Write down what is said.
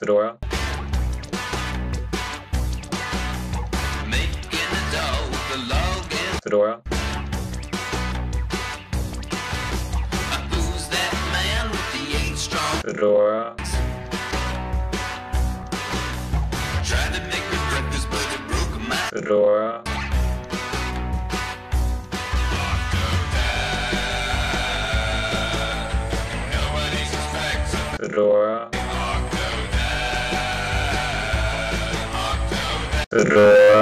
Fedora. Fedora. Who's that man with the eight strong? Fedora. Tried Fedora. Fedora.